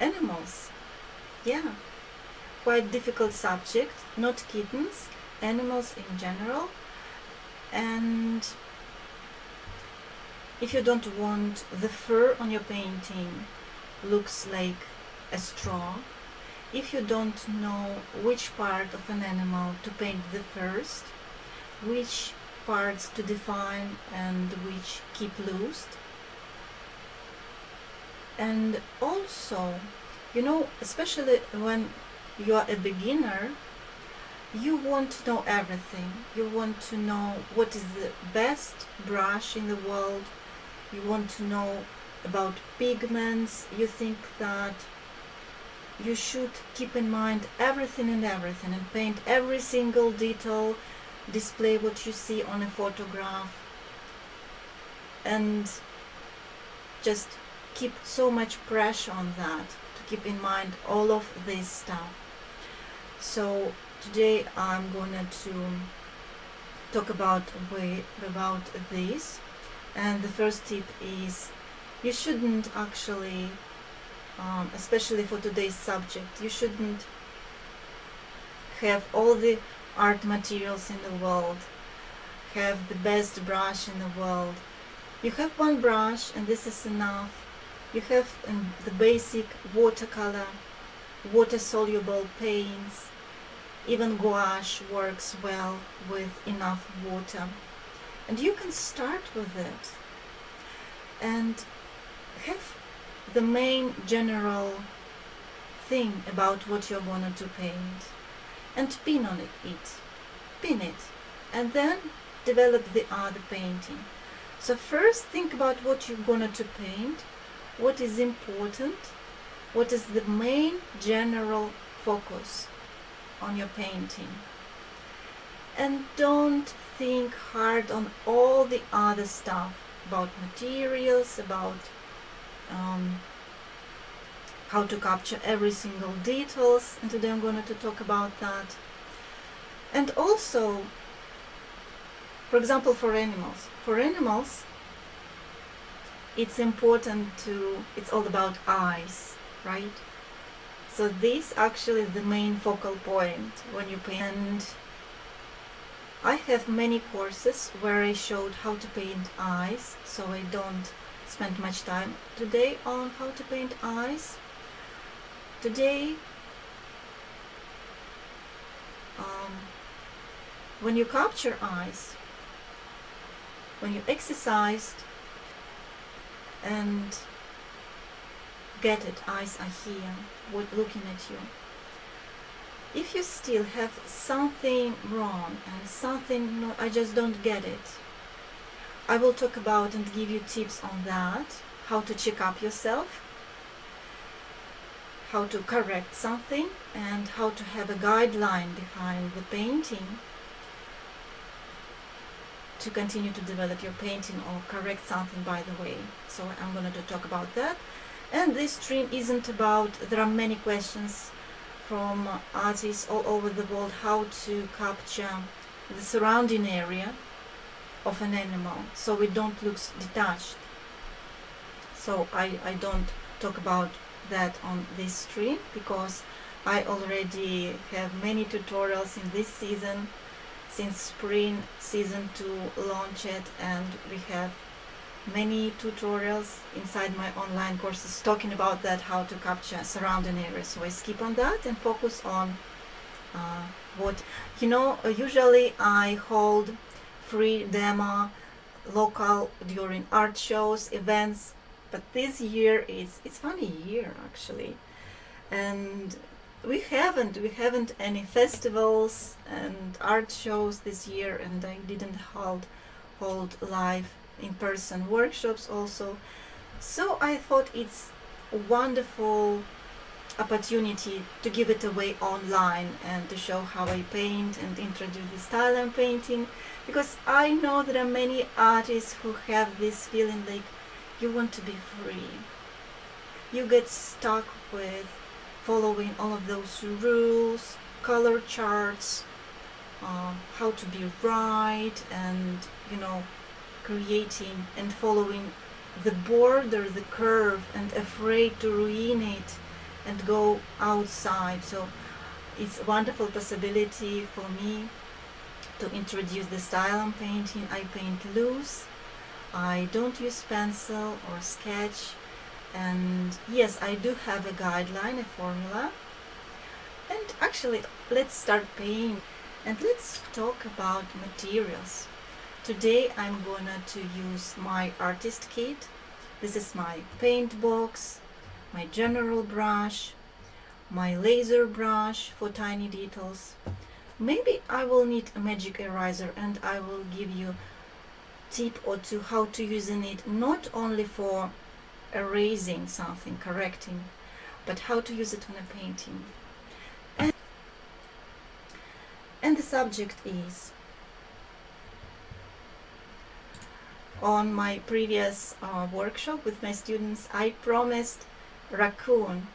animals. Yeah, quite difficult subject, not kittens, animals in general. And if you don't want the fur on your painting looks like a straw, if you don't know which part of an animal to paint the first, which parts to define and which keep loose, and also, you know, especially when you are a beginner, you want to know everything. You want to know what is the best brush in the world. You want to know about pigments. You think that you should keep in mind everything and everything and paint every single detail, display what you see on a photograph, and just keep so much pressure on that to keep in mind all of this stuff. So today I'm gonna to talk about way about this and the first tip is you shouldn't actually um, especially for today's subject. You shouldn't have all the art materials in the world, have the best brush in the world. You have one brush and this is enough. You have um, the basic watercolor, water-soluble paints, even gouache works well with enough water. And you can start with it. And have the main general thing about what you're going to paint. And pin on it, it pin it. And then develop the other painting. So first think about what you're going to paint what is important what is the main general focus on your painting. And don't think hard on all the other stuff about materials about um, how to capture every single details and today I'm going to talk about that. And also for example for animals. For animals it's important to it's all about eyes right so this actually the main focal point when you paint and I have many courses where I showed how to paint eyes so I don't spend much time today on how to paint eyes. Today, um, when you capture eyes, when you exercised and get it, eyes are here, looking at you. If you still have something wrong and something, no, I just don't get it, I will talk about and give you tips on that, how to check up yourself, how to correct something, and how to have a guideline behind the painting to continue to develop your painting or correct something by the way. So I'm going to talk about that. And this stream isn't about, there are many questions from artists all over the world how to capture the surrounding area of an animal so it don't look detached so I, I don't talk about that on this stream because I already have many tutorials in this season since spring season to launch it and we have many tutorials inside my online courses talking about that how to capture surrounding areas. So I skip on that and focus on uh, what you know usually I hold free demo local during art shows events but this year is it's funny year actually. And we haven't we haven't any festivals and art shows this year and I didn't hold hold live in-person workshops also so I thought it's a wonderful opportunity to give it away online and to show how I paint and introduce the style I'm painting because I know there are many artists who have this feeling like you want to be free. You get stuck with following all of those rules, color charts, uh, how to be right, and you know, creating and following the border, the curve, and afraid to ruin it and go outside. So it's a wonderful possibility for me to introduce the style I'm painting. I paint loose. I don't use pencil or sketch. And yes, I do have a guideline, a formula. And actually, let's start painting. And let's talk about materials. Today I'm gonna to use my artist kit. This is my paint box, my general brush, my laser brush for tiny details. Maybe I will need a magic eraser and I will give you tip or two how to using it not only for erasing something, correcting, but how to use it on a painting. And, and the subject is on my previous uh, workshop with my students, I promised raccoon.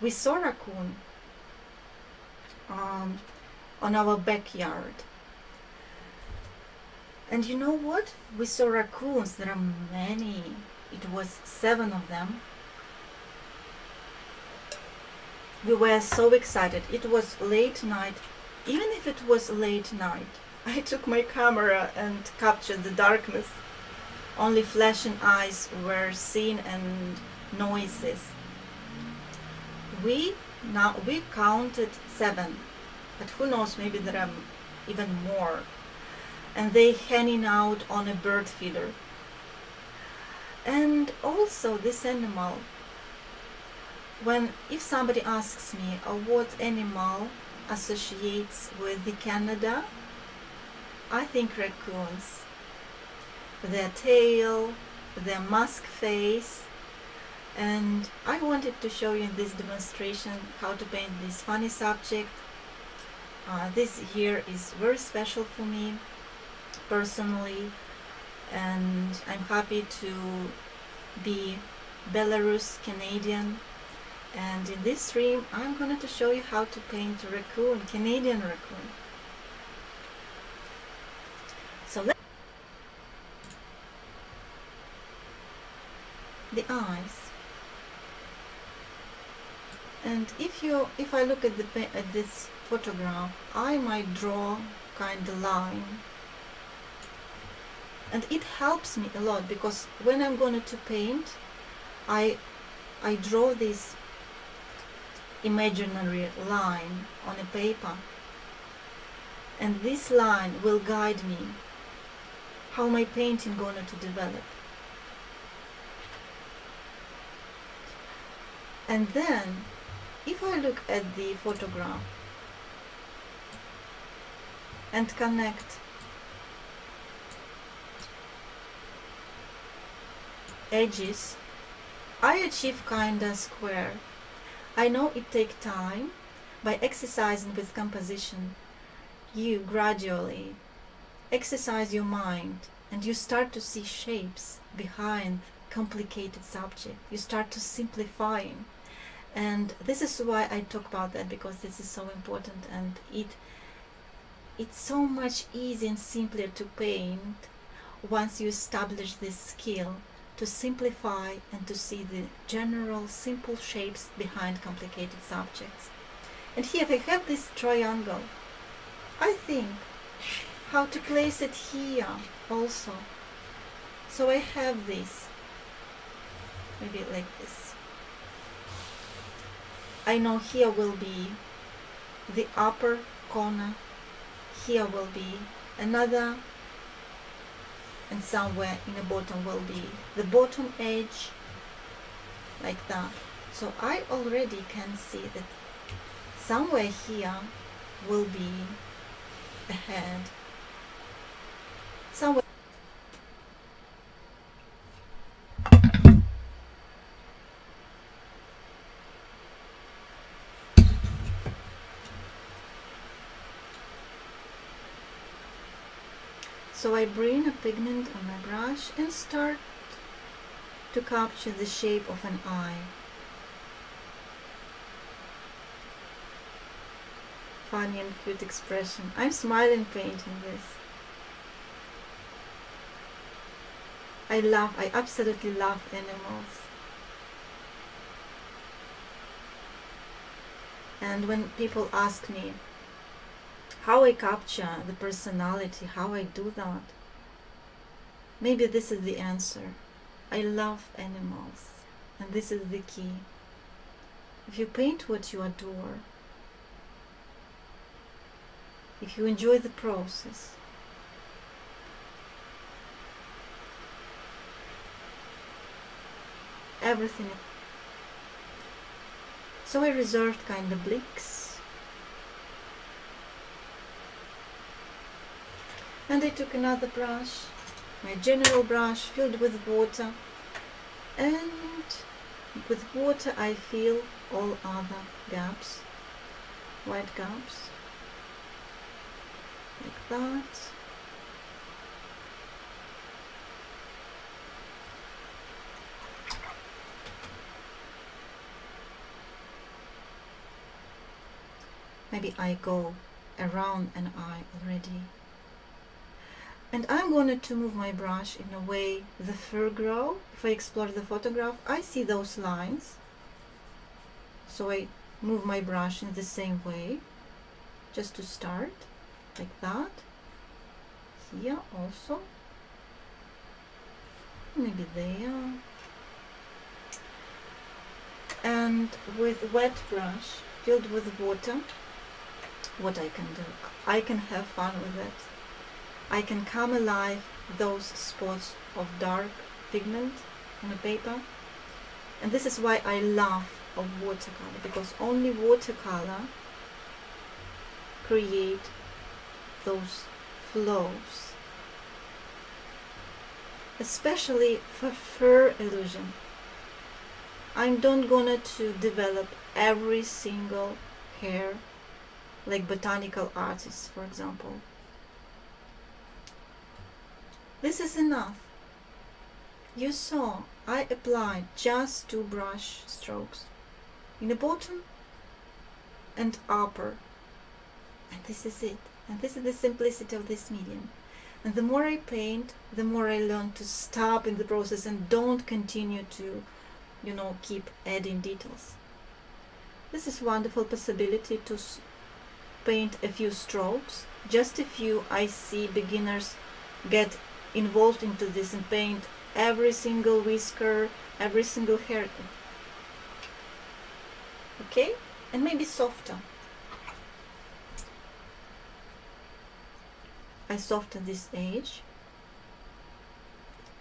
We saw raccoon um, on our backyard. And you know what? We saw raccoons. There are many. It was seven of them. We were so excited. It was late night. Even if it was late night, I took my camera and captured the darkness only flashing eyes were seen and noises. We now we counted seven, but who knows? Maybe there are even more. And they hanging out on a bird feeder. And also this animal. When if somebody asks me uh, what animal associates with the Canada, I think raccoons their tail, their mask face and I wanted to show you in this demonstration how to paint this funny subject. Uh, this here is very special for me personally and I'm happy to be Belarus Canadian. And in this stream I'm going to show you how to paint a raccoon, Canadian raccoon. So let's the eyes. And if you if I look at the at this photograph I might draw kind of line and it helps me a lot because when I'm going to paint I I draw this imaginary line on a paper. And this line will guide me how my painting going to develop. And then if I look at the photograph and connect edges. I achieve kinda square. I know it take time by exercising with composition. You gradually exercise your mind and you start to see shapes behind complicated subject. You start to simplifying. And this is why I talk about that because this is so important and it it's so much easier and simpler to paint once you establish this skill to simplify and to see the general simple shapes behind complicated subjects. And here we have this triangle. I think how to place it here also. So I have this, maybe like this. I know here will be the upper corner here will be another and somewhere in the bottom will be the bottom edge like that. So I already can see that somewhere here will be a head So I bring a pigment on my brush and start to capture the shape of an eye. Funny and cute expression. I'm smiling painting this. I love, I absolutely love animals. And when people ask me how I capture the personality, how I do that, maybe this is the answer. I love animals, and this is the key. If you paint what you adore, if you enjoy the process, everything. So I reserved kind of blicks. And I took another brush, my general brush filled with water, and with water I fill all other gaps, white gaps, like that. maybe I go around an eye already. And I'm going to move my brush in a way the fur grow. If I explore the photograph, I see those lines. So I move my brush in the same way, just to start, like that. Here also. Maybe there. And with wet brush filled with water, what I can do. I can have fun with it. I can come alive those spots of dark pigment on a paper. And this is why I love a watercolor, because only watercolor create those flows. Especially for fur illusion. I'm not gonna to develop every single hair like botanical artists, for example. This is enough. You saw I applied just two brush strokes in the bottom and upper. And this is it. And this is the simplicity of this medium. And the more I paint, the more I learn to stop in the process and don't continue to, you know, keep adding details. This is wonderful possibility to paint a few strokes just a few I see beginners get involved into this and paint every single whisker every single hair. Okay? And maybe softer I soften this edge.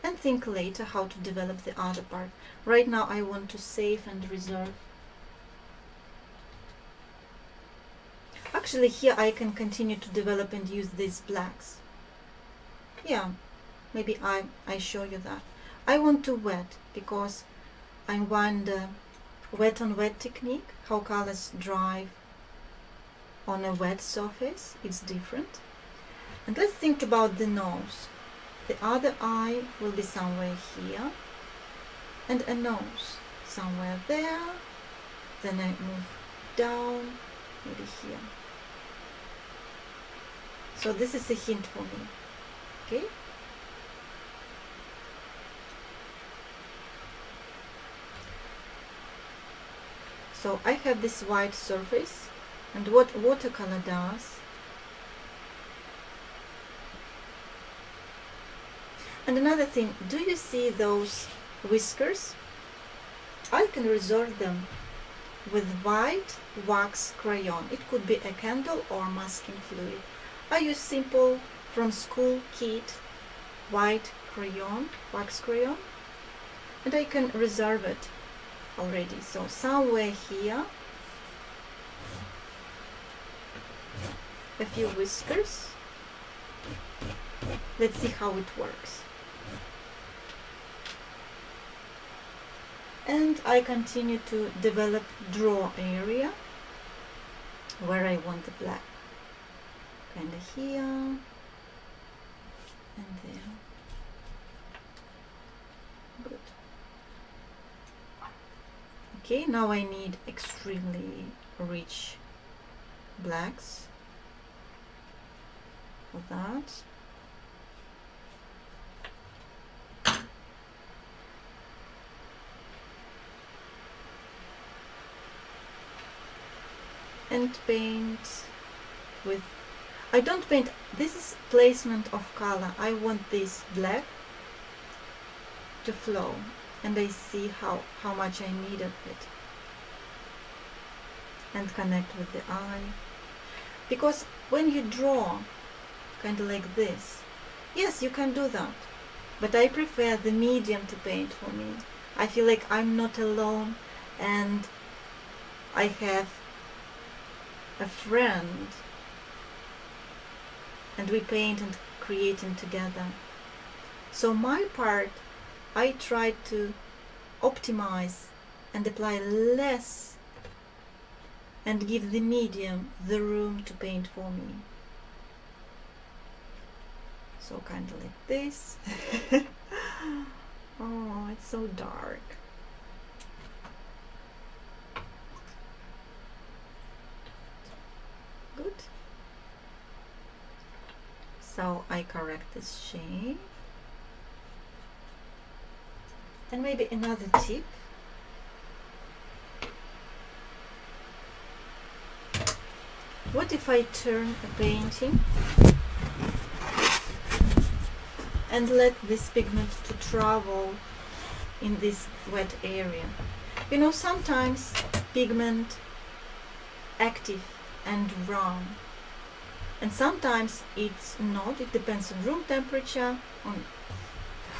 And think later how to develop the other part. Right now I want to save and reserve. Actually here I can continue to develop and use these blacks. Yeah, maybe I, I show you that. I want to wet because I want the wet on wet technique, how colors dry on a wet surface, it's different. And let's think about the nose. The other eye will be somewhere here and a nose somewhere there. Then I move down, maybe here. So this is a hint for me. Okay. So I have this white surface and what watercolor does? And another thing do you see those whiskers? I can resolve them with white wax crayon. It could be a candle or masking fluid. I use simple from school kit white crayon, wax crayon, and I can reserve it already. So somewhere here, a few whiskers. Let's see how it works. And I continue to develop draw area where I want the black kind of here and there. Good. Okay, now I need extremely rich blacks. For that. and paint with I don't paint this is placement of color. I want this black to flow and I see how how much I need of it and connect with the eye. Because when you draw kind of like this yes you can do that but I prefer the medium to paint for me. I feel like I'm not alone and I have a friend and we paint and creating together. So my part I try to optimize and apply less and give the medium the room to paint for me. So kind of like this. Oh it's so dark. Good. So I correct this shape and maybe another tip. What if I turn a painting and let this pigment to travel in this wet area? You know sometimes pigment active and brown and sometimes it's not. It depends on room temperature on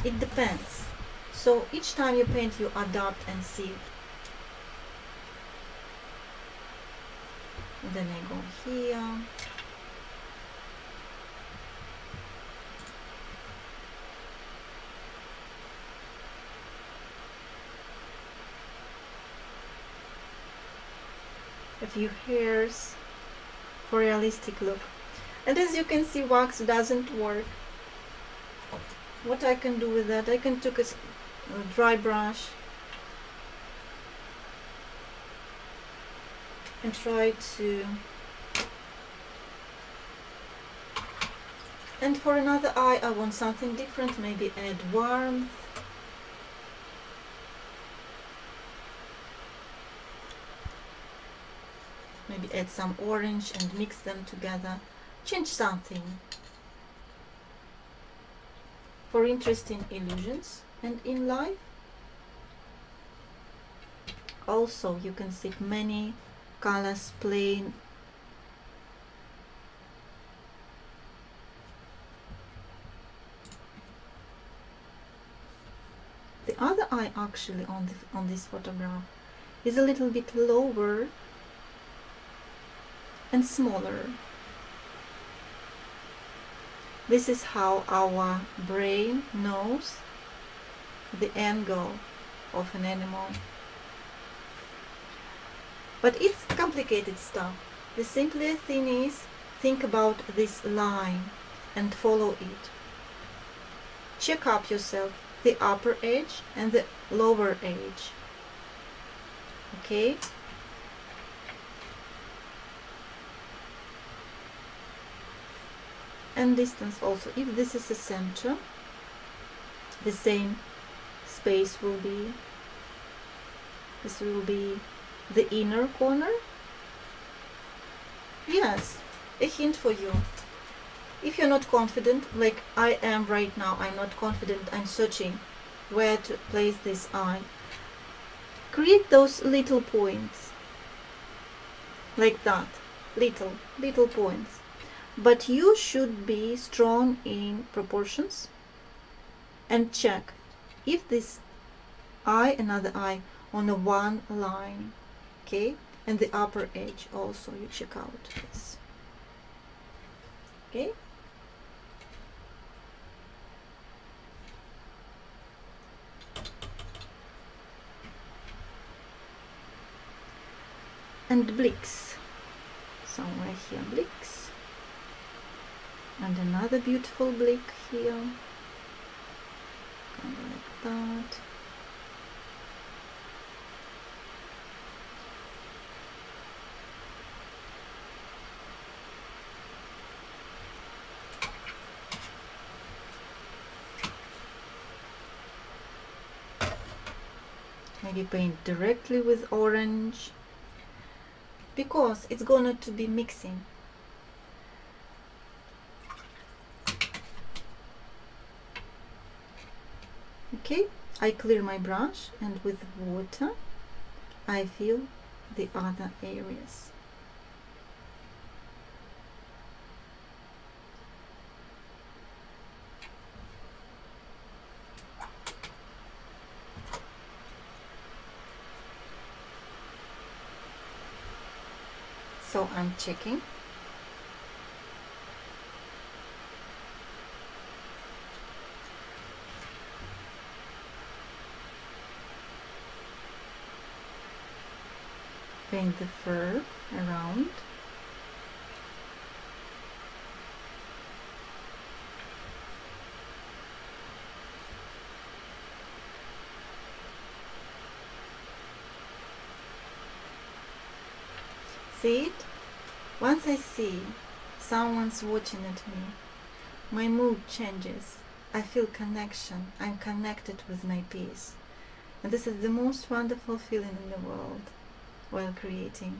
it depends so each time you paint you adapt and see then I go here. A few hairs for realistic look. And as you can see wax doesn't work. What I can do with that I can take a, dry brush and try to and for another eye I want something different maybe add warmth. Maybe add some orange and mix them together. Change something. For interesting illusions and in life also you can see many colors playing the other eye actually on the, on this photograph is a little bit lower and smaller. This is how our brain knows the angle of an animal. But it's complicated stuff. The simpler thing is think about this line and follow it. Check up yourself the upper edge and the lower edge. Okay? and distance also if this is a center the same space will be this will be the inner corner? Yes a hint for you. If you're not confident like I am right now I'm not confident I'm searching where to place this eye. Create those little points. Like that. Little little points. But you should be strong in proportions and check if this eye another eye on a one line okay and the upper edge also you check out this okay? And blicks somewhere here blicks and another beautiful blick here that maybe paint directly with orange because it's going to be mixing okay I clear my brush and with water I fill the other areas. So I'm checking paint the fur around. See it? Once I see someone's watching at me my mood changes. I feel connection. I'm connected with my piece and this is the most wonderful feeling in the world while creating.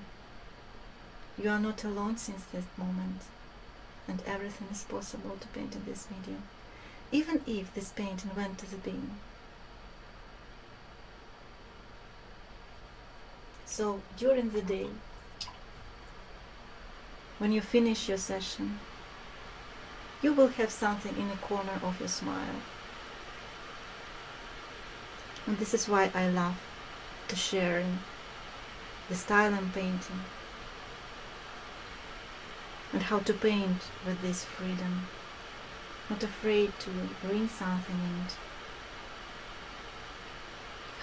You are not alone since this moment, and everything is possible to paint in this medium, even if this painting went to the bin. So during the day, when you finish your session, you will have something in the corner of your smile. And this is why I love to share the style I'm painting and how to paint with this freedom. Not afraid to bring something in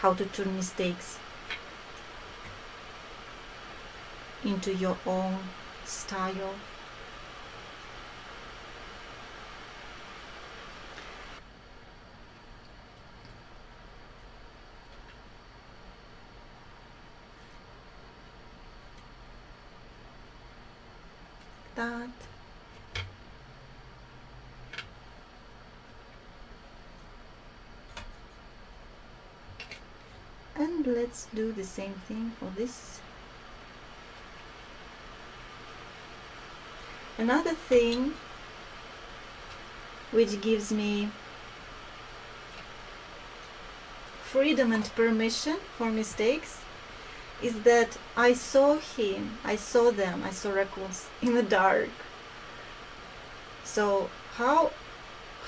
how to turn mistakes into your own style that and let's do the same thing for this another thing which gives me freedom and permission for mistakes is that I saw him, I saw them, I saw raccoons in the dark. So how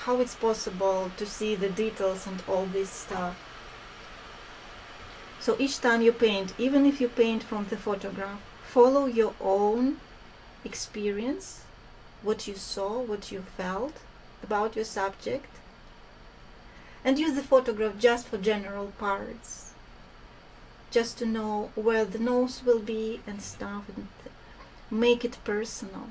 how it's possible to see the details and all this stuff? So each time you paint, even if you paint from the photograph, follow your own experience, what you saw, what you felt about your subject, and use the photograph just for general parts just to know where the nose will be and stuff and make it personal.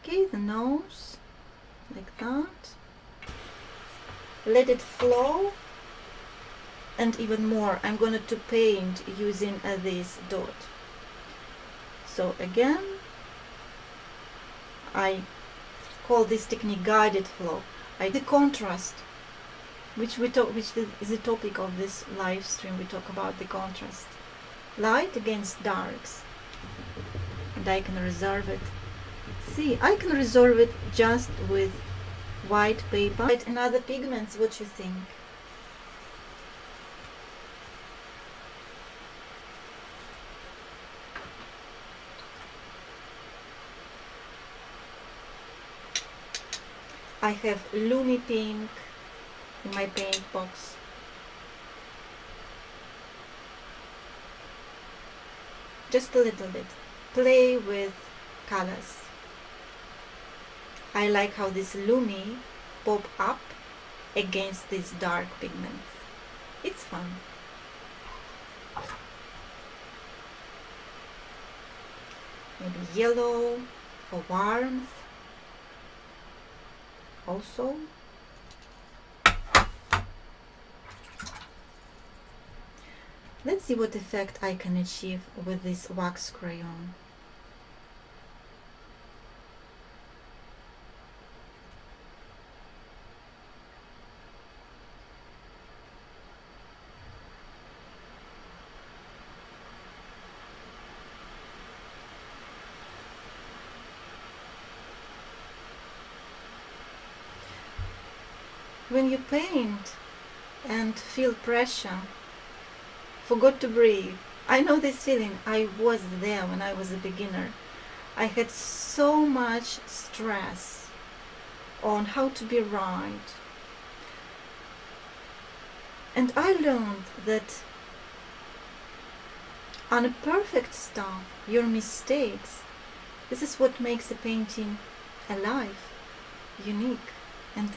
Okay the nose like that. Let it flow. And even more I'm going to paint using uh, this dot. So again I call this technique guided flow. The contrast which we talk which is the topic of this live stream we talk about the contrast. Light against darks. And I can reserve it. See I can reserve it just with white paper and other pigments what you think I have Lumi Pink in my paint box. Just a little bit. Play with colors. I like how this Lumi pop up against these dark pigments. It's fun. Maybe yellow for warmth also let's see what effect I can achieve with this wax crayon when you paint and feel pressure, forgot to breathe. I know this feeling. I was there when I was a beginner. I had so much stress on how to be right. And I learned that on a perfect stuff, your mistakes, this is what makes a painting alive, unique, and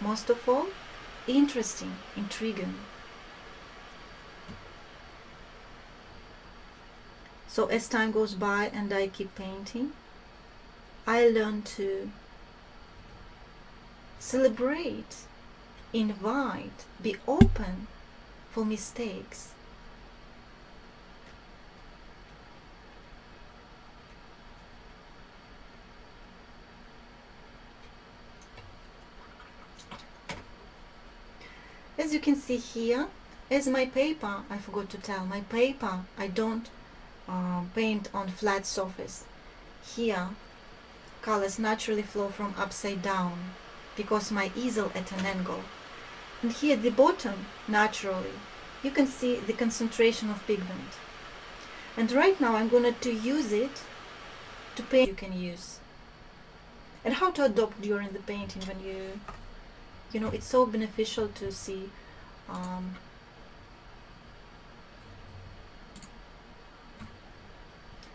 most of all, interesting, intriguing. So as time goes by and I keep painting, I learn to celebrate, invite, be open for mistakes. As you can see here, as my paper, I forgot to tell, my paper, I don't uh, paint on flat surface. Here, colors naturally flow from upside down because my easel at an angle. And here at the bottom, naturally, you can see the concentration of pigment. And right now I'm going to use it to paint you can use. And how to adopt during the painting when you, you know, it's so beneficial to see um,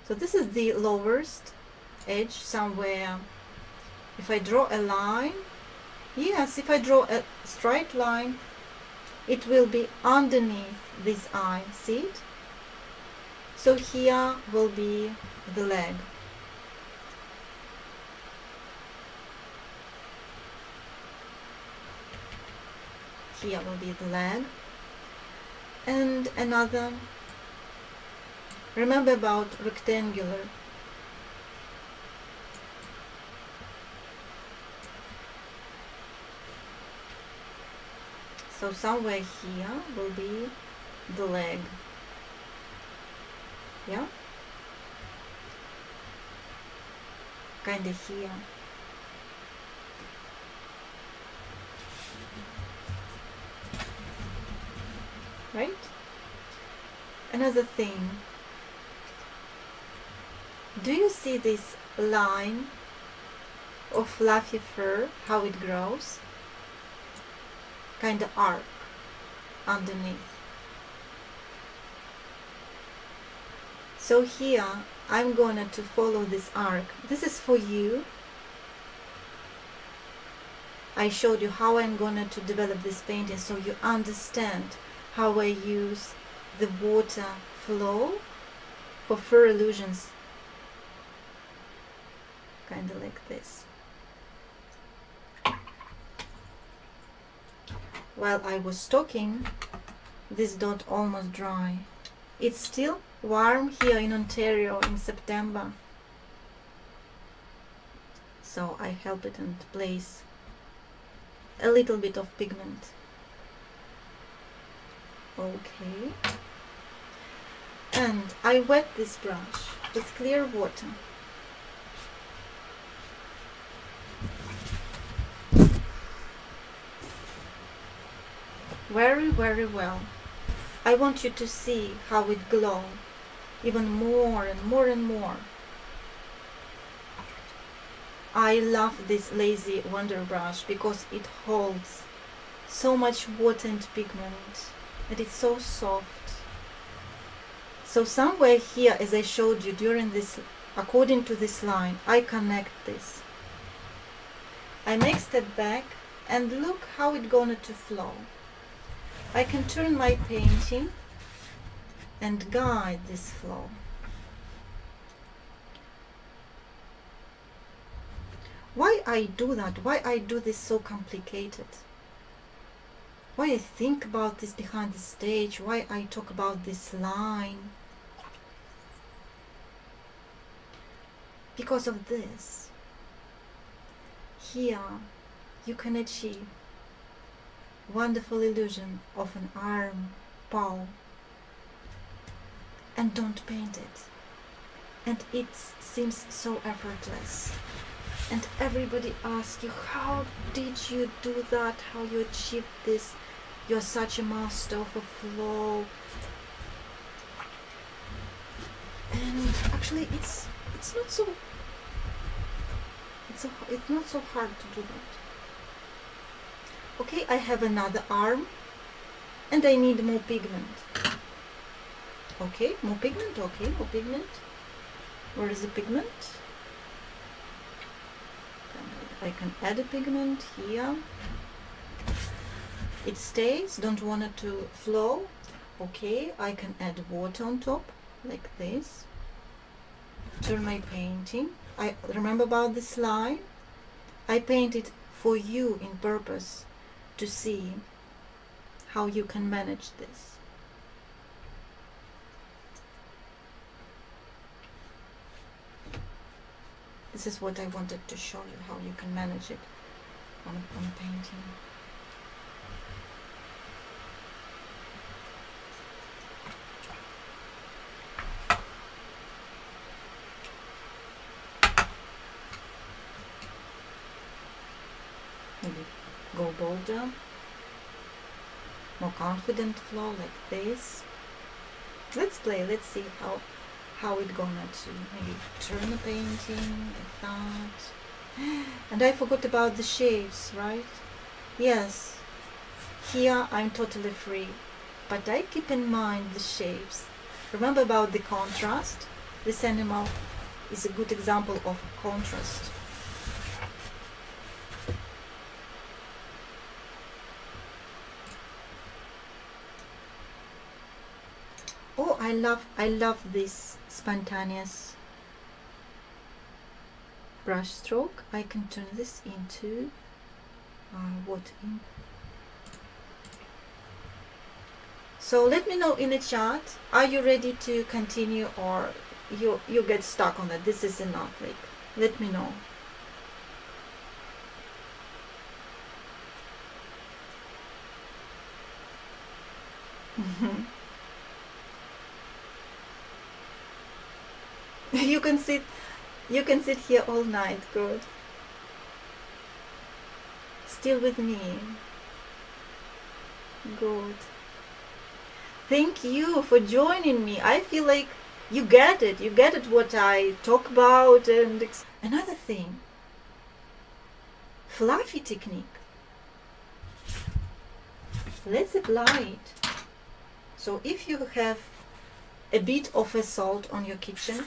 so this is the lowest edge somewhere. If I draw a line yes if I draw a straight line it will be underneath this eye see it? So here will be the leg here will be the leg and another remember about rectangular. So somewhere here will be the leg. Yeah? Kind of here right? Another thing. Do you see this line of fluffy fur how it grows? Kind of arc underneath. So here I'm to to follow this arc. This is for you. I showed you how I'm gonna to develop this painting so you understand how I use the water flow for fur illusions. Kind of like this. While I was talking this dot almost dry. It's still warm here in Ontario in September. So I help it and place. A little bit of pigment okay. And I wet this brush with clear water. Very very well. I want you to see how it glow even more and more and more. I love this lazy wonder brush because it holds so much water and pigment and it's so soft. So somewhere here as I showed you during this according to this line I connect this. I make step back and look how it going to flow. I can turn my painting and guide this flow. Why I do that? Why I do this so complicated why I think about this behind the stage, why I talk about this line. Because of this. Here you can achieve wonderful illusion of an arm, paw, and don't paint it. And it seems so effortless. and everybody asks you how did you do that how you achieved this you're such a master of a flow and actually it's it's not so it's, a, it's not so hard to do that. Okay I have another arm and I need more pigment. Okay more pigment okay more pigment. Where is the pigment? I can add a pigment here it stays don't want it to flow. Okay I can add water on top like this. Turn my painting. I remember about this line? I painted for you in purpose to see how you can manage this. This is what I wanted to show you, how you can manage it on, on a painting. Maybe more confident flow like this. Let's play, let's see how how it gonna to maybe turn the painting like that and I forgot about the shapes right? Yes. Here I'm totally free but I keep in mind the shapes. Remember about the contrast? This animal is a good example of contrast oh I love I love this spontaneous brush stroke. I can turn this into uh, what so let me know in the chat are you ready to continue or you you get stuck on that this is enough like let me know you can sit you can sit here all night good. Still with me. Good. Thank you for joining me. I feel like you get it. You get it what i talk about and another thing. Fluffy technique. Let's apply it so if you have a bit of a salt on your kitchen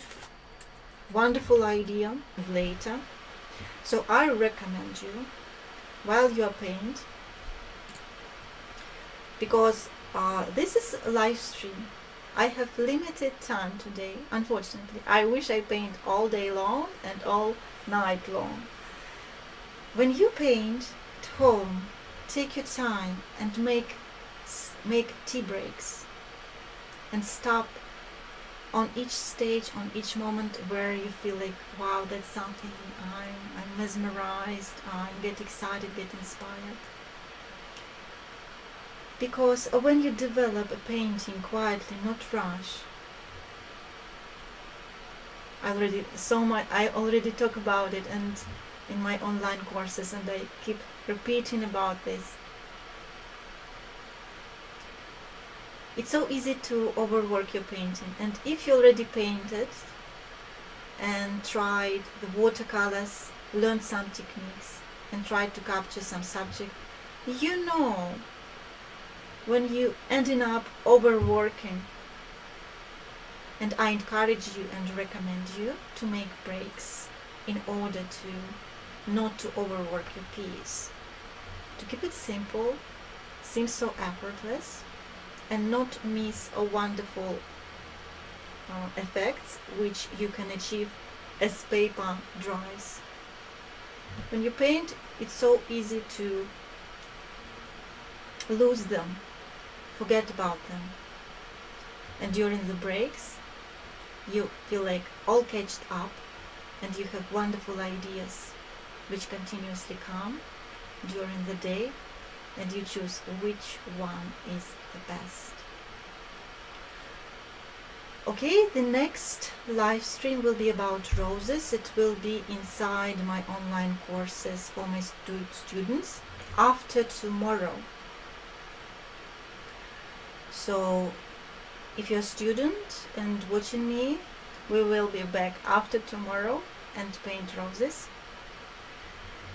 wonderful idea later. So I recommend you while you are paint because uh, this is a live stream. I have limited time today unfortunately. I wish I paint all day long and all night long. When you paint at home take your time and make make tea breaks and stop on each stage, on each moment where you feel like, wow, that's something I'm, I'm mesmerized, I get excited, get inspired. Because when you develop a painting quietly, not rush, I already so much I already talk about it and in my online courses and I keep repeating about this it's so easy to overwork your painting. And if you already painted and tried the watercolors learned some techniques and tried to capture some subject you know when you ending up overworking and I encourage you and recommend you to make breaks in order to not to overwork your piece. To keep it simple seems so effortless and not miss a wonderful uh, effects which you can achieve as paper dries. When you paint, it's so easy to lose them, forget about them. And during the breaks, you feel like all catched up and you have wonderful ideas which continuously come during the day and you choose which one is the best. Okay, the next live stream will be about roses. It will be inside my online courses for my stu students after tomorrow. So if you're a student and watching me, we will be back after tomorrow and paint roses.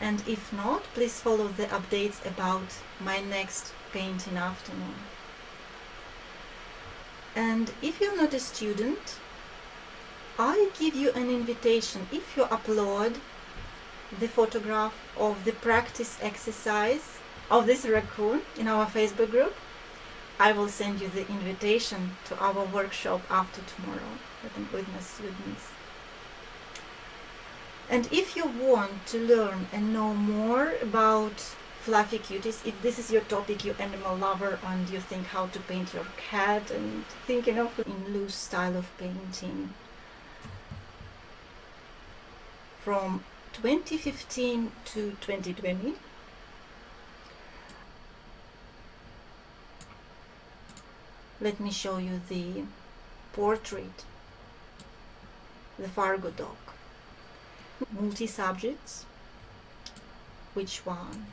And if not, please follow the updates about my next painting afternoon. And if you're not a student, I give you an invitation if you upload the photograph of the practice exercise of this raccoon in our Facebook group, I will send you the invitation to our workshop after tomorrow with my students. And if you want to learn and know more about fluffy cuties, if this is your topic, you animal lover, and you think how to paint your cat and thinking of in loose style of painting, from 2015 to 2020, let me show you the portrait the Fargo dog multi-subjects which one?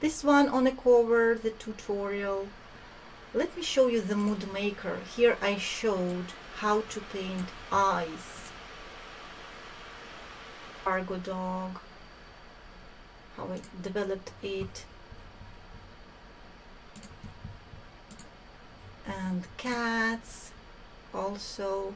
This one on the cover the tutorial. Let me show you the mood maker. Here I showed how to paint eyes. Argo dog. How I developed it. And cats. Also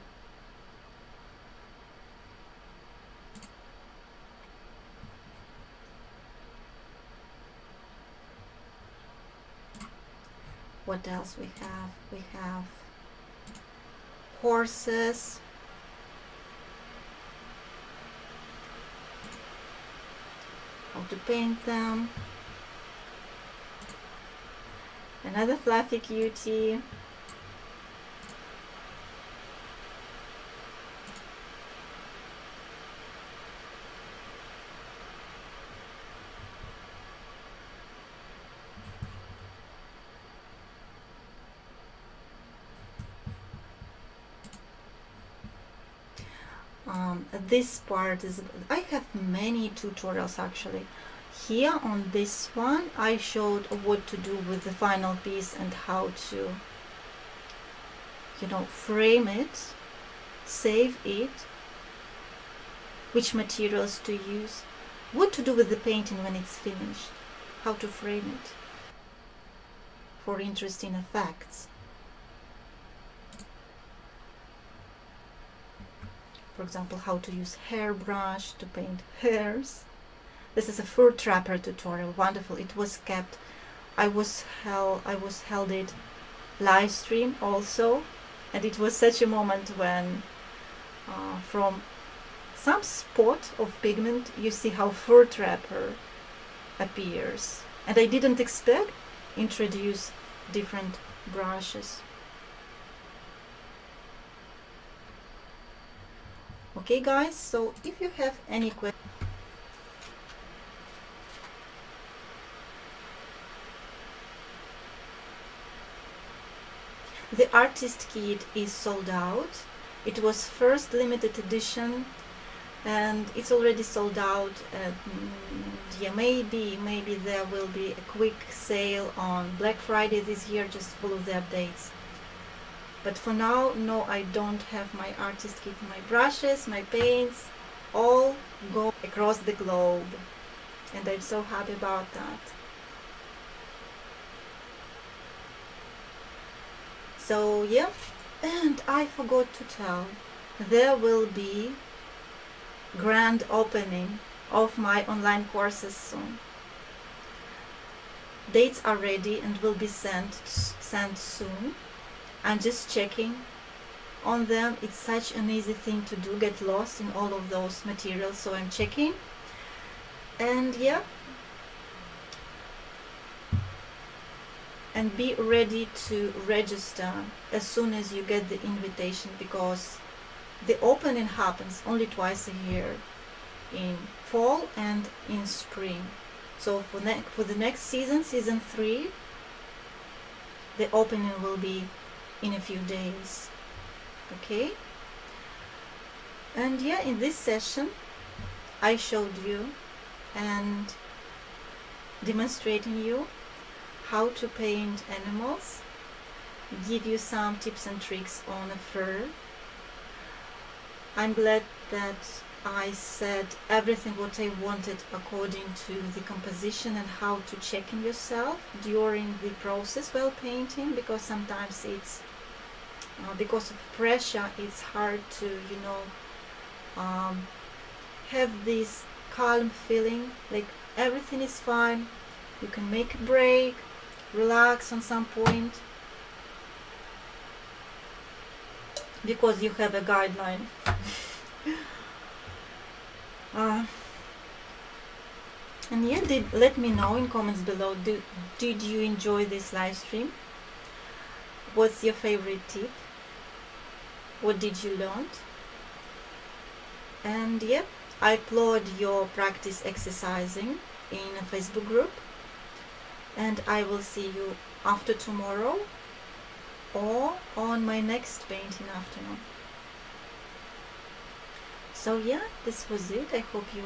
what else we have? We have horses. How to paint them. Another fluffy cutie um, this part is I have many tutorials actually. Here on this one I showed what to do with the final piece and how to you know frame it save it which materials to use what to do with the painting when it's finished how to frame it for interesting effects for example how to use hairbrush to paint hairs. This is a fur trapper tutorial wonderful. It was kept I was held I was held it live stream also and it was such a moment when uh, from some spot of pigment you see how fur trapper appears. And I didn't expect introduce different brushes okay guys so if you have any questions the artist kit is sold out. It was first limited edition and it's already sold out and mm, yeah maybe maybe there will be a quick sale on black friday this year just follow the updates but for now no I don't have my artist kit my brushes my paints all go across the globe. And I'm so happy about that. So yeah and I forgot to tell there will be grand opening of my online courses soon. Dates are ready and will be sent sent soon I'm just checking on them. It's such an easy thing to do get lost in all of those materials so I'm checking. And yeah. And be ready to register as soon as you get the invitation because the opening happens only twice a year in fall and in spring. So for, for the next season season 3 the opening will be in a few days. Okay? And yeah in this session I showed you and demonstrating you how to paint animals give you some tips and tricks on a fur. I'm glad that I said everything what I wanted according to the composition and how to check in yourself during the process while painting because sometimes it's uh, because of pressure it's hard to you know um, have this calm feeling like everything is fine. You can make a break relax on some point. Because you have a guideline. Uh, and yeah did let me know in comments below. Do, did you enjoy this live stream? What's your favorite tip what did you learn? And yeah I applaud your practice exercising in a Facebook group. And I will see you after tomorrow or on my next painting afternoon. So yeah this was it. I hope you